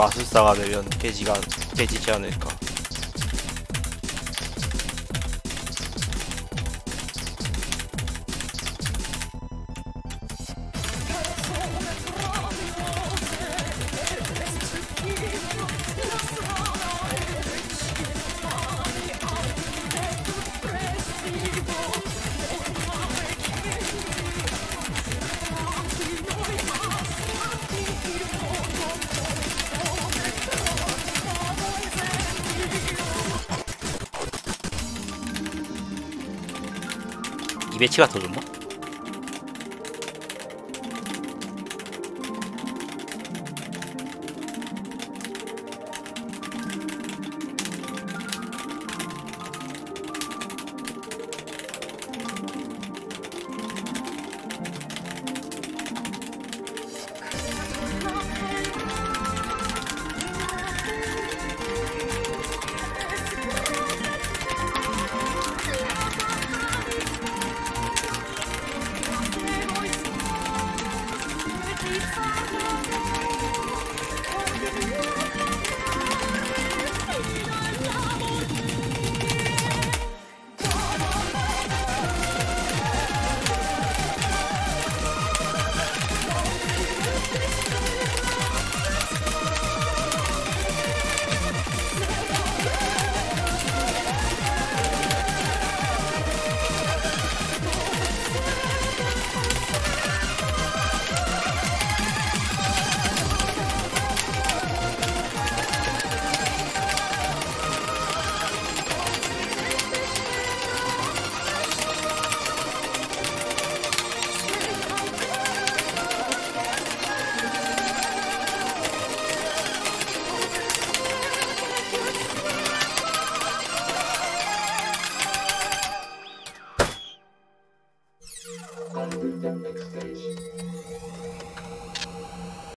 마술사가 되면 깨지가 깨지지 않을까. 이 배치가 더 좋나? 你发的 away, 看 On the next stage.